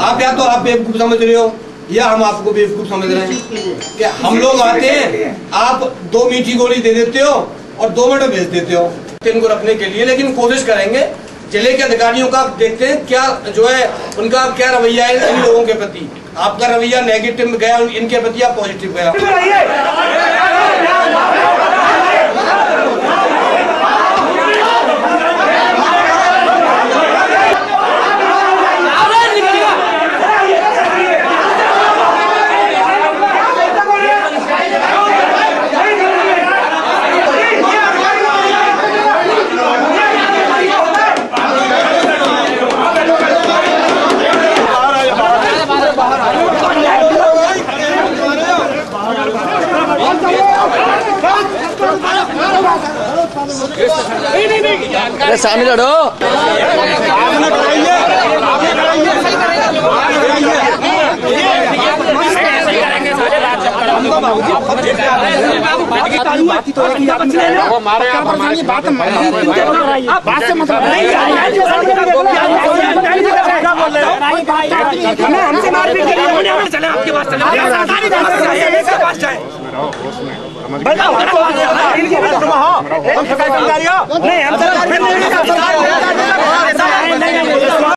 आप या तो आप बेवकूफ़ समझ रहे हो, या हम आपको बेवकूफ़ समझ रहे हैं। कि हम लोग आते हैं, आप दो मीठी गोली दे देते हो और दो मिनट भेज देते हो। इनको रखने के लिए, लेकिन कोशिश करेंगे, ज़िले के अधिकारियों का आप देखते हैं क्या जो है, उनका क्या रवैया है इन लोगों के प्रति। आपका रवैया नेगेटिव गया, इनके प्रति आप पॉजिटिव गया। अरे लड़ो। हमारे आप हमारी बात बात से हमसे मारपीट चले आपके पास चले बताओ हम सरकारी कर्मचारी हो। नहीं हम